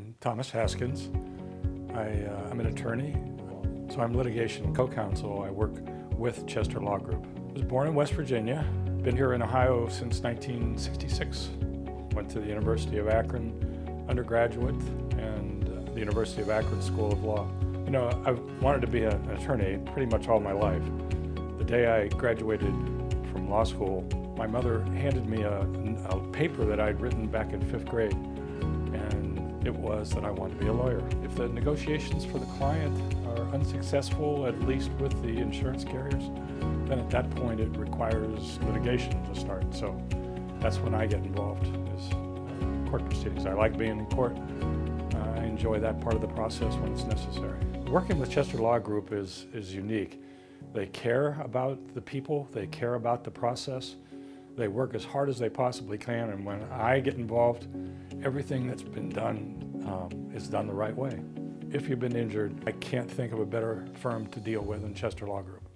I'm Thomas Haskins. I, uh, I'm an attorney, so I'm litigation co-counsel. I work with Chester Law Group. I was born in West Virginia, been here in Ohio since 1966. Went to the University of Akron undergraduate and uh, the University of Akron School of Law. You know, I've wanted to be a- an attorney pretty much all my life. The day I graduated from law school, my mother handed me a, a paper that I'd written back in fifth grade, and it was that I wanted to be a lawyer. If the negotiations for the client are unsuccessful, at least with the insurance carriers, then at that point it requires litigation to start. So that's when I get involved is uh, court proceedings. I like being in court. I enjoy that part of the process when it's necessary. Working with Chester Law Group is, is unique. They care about the people, they care about the process, they work as hard as they possibly can, and when I get involved, everything that's been done um, is done the right way. If you've been injured, I can't think of a better firm to deal with than Chester Law Group.